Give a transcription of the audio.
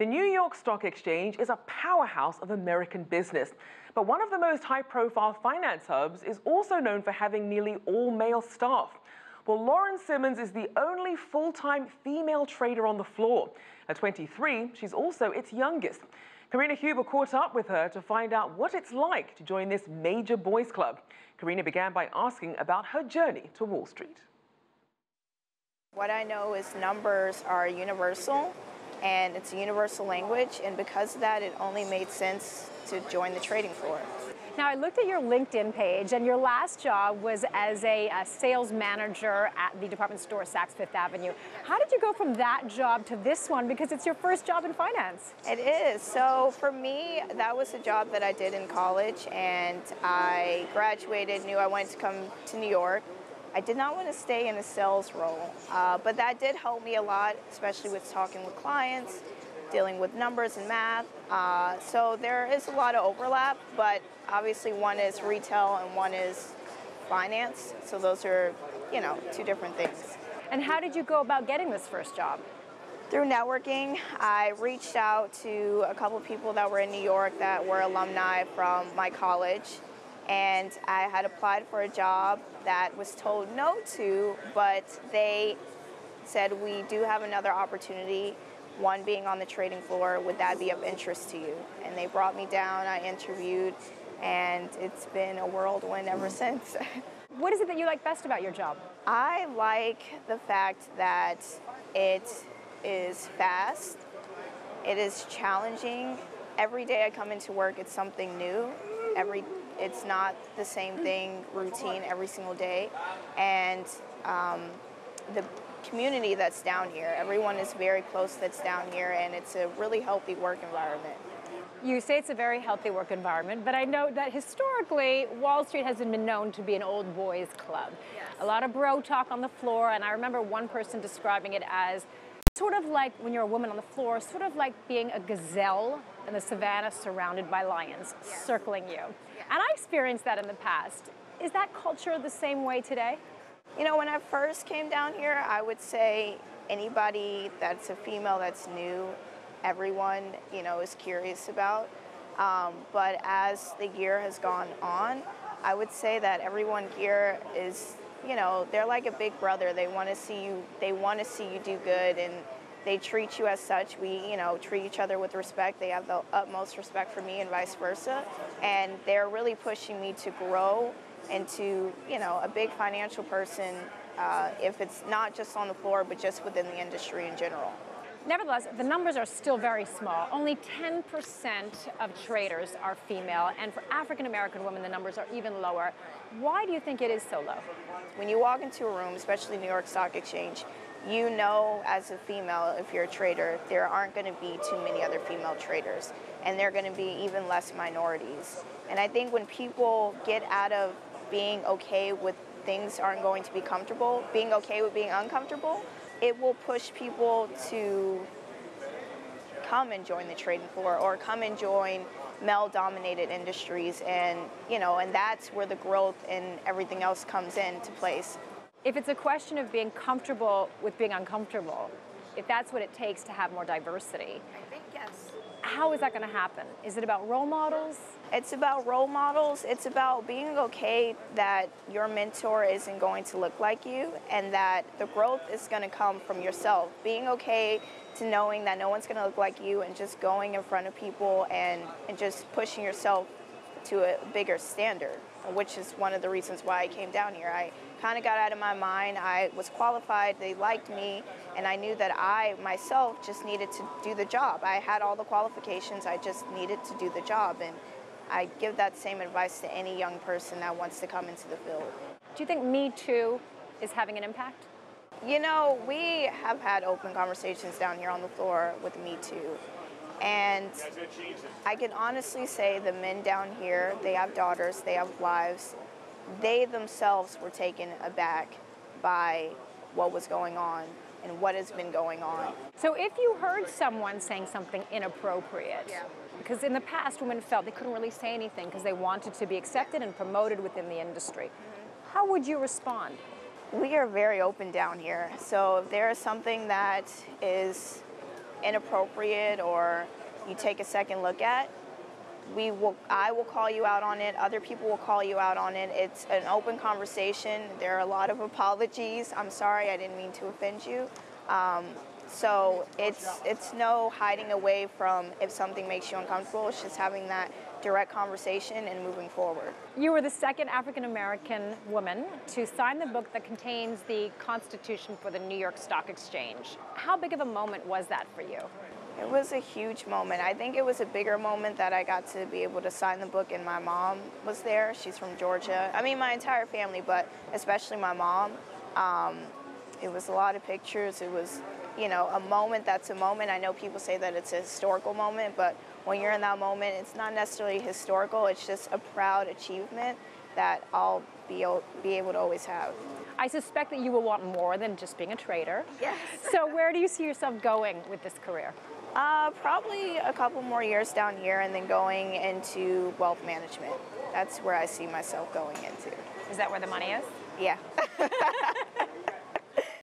The New York Stock Exchange is a powerhouse of American business, but one of the most high profile finance hubs is also known for having nearly all male staff. Well, Lauren Simmons is the only full time female trader on the floor. At 23, she's also its youngest. Karina Huber caught up with her to find out what it's like to join this major boys club. Karina began by asking about her journey to Wall Street. What I know is numbers are universal and it's a universal language, and because of that, it only made sense to join the trading floor. Now, I looked at your LinkedIn page, and your last job was as a, a, sales manager at the department store Saks Fifth Avenue. How did you go from that job to this one? Because it's your first job in finance. It is. So, for me, that was a job that I did in college, and I graduated, knew I wanted to come to New York. I did not want to stay in a sales role, uh, but that did help me a lot, especially with talking with clients, dealing with numbers and math. Uh, so there is a lot of overlap, but obviously one is retail and one is finance. So those are, you know, two different things. And how did you go about getting this first job? Through networking, I reached out to a couple people that were in New York that were alumni from my college and I had applied for a job that was told no to, but they said, We do have another opportunity, one being on the trading floor. Would that be of interest to you? And they brought me down, I interviewed, and it's been a whirlwind ever since. what is it that you like best about your job? I like the fact that it is fast, it is challenging. Every day I come into work, it's something new. Every it's not the same thing, routine every single day. And um, the community that's down here, everyone is very close that's down here, and it's a really healthy work environment. You say it's a very healthy work environment, but I know that historically, Wall Street hasn't been known to be an old boys club. Yes. A lot of bro talk on the floor, and I remember one person describing it as sort of like when you're a woman on the floor, sort of like being a gazelle in the savannah surrounded by lions yes. circling you. And I experienced that in the past. Is that culture the same way today? You know, when I first came down here, I would say anybody that's a female that's new, everyone, you know, is curious about. Um, but as the year has gone on, I would say that everyone here is, you know, they're like a big brother. They want to see you. They want to see you do good, and they treat you as such. We, you know, treat each other with respect. They have the utmost respect for me and vice versa. And they're really pushing me to grow into, you know, a big financial person, uh, if it's not just on the floor, but just within the industry in general. Nevertheless, the numbers are still very small. Only 10% of traders are female, and for African American women, the numbers are even lower. Why do you think it is so low? When you walk into a room, especially New York Stock Exchange, you know as a female, if you're a trader, there aren't going to be too many other female traders, and there are going to be even less minorities. And I think when people get out of being okay with things aren't going to be comfortable, being okay with being uncomfortable, it will push people to come and join the trading floor or come and join male dominated industries and you know and that's where the growth and everything else comes into place if it's a question of being comfortable with being uncomfortable, if that's what it takes to have more diversity. How is that going to happen? Is it about role models? It's about role models. It's about being okay that your mentor isn't going to look like you and that the growth is going to come from yourself. Being okay to knowing that no one's going to look like you and just going in front of people and, and just pushing yourself to a bigger standard, which is one of the reasons why I came down here. I kind of got out of my mind. I was qualified, they liked me, and I knew that I myself just needed to do the job. I had all the qualifications, I just needed to do the job. And I give that same advice to any young person that wants to come into the field. Do you think Me Too is having an impact? You know, we have had open conversations down here on the floor with Me Too. And I can honestly say the men down here, they have daughters, they have wives, they themselves were taken aback by what was going on and what has been going on. So if you heard someone saying something inappropriate, yeah. because in the past women felt they couldn't really say anything because they wanted to be accepted and promoted within the industry, mm-hmm. how would you respond? We are very open down here. So if there is something that is inappropriate or you take a second look at, we will I will call you out on it. Other people will call you out on it. It's an open conversation. There are a lot of apologies. I'm sorry, I didn't mean to offend you. Um, so it's it's no hiding away from if something makes you uncomfortable. It's just having that direct conversation and moving forward. You were the second African American woman to sign the book that contains the Constitution for the New York Stock Exchange. How big of a moment was that for you? It was a huge moment. I think it was a bigger moment that I got to be able to sign the book and my mom was there. She's from Georgia. I mean, my entire family, but especially my mom. Um, it was a lot of pictures. It was, you know, a moment that's a moment. I know people say that it's a historical moment, but when you're in that moment, it's not necessarily historical. It's just a proud achievement that I'll be, be able to always have. I suspect that you will want more than just being a trader. Yes. so where do you see yourself going with this career? Uh, probably a couple more years down here and then going into wealth management. That's where I see myself going into. Is that where the money is? Yeah.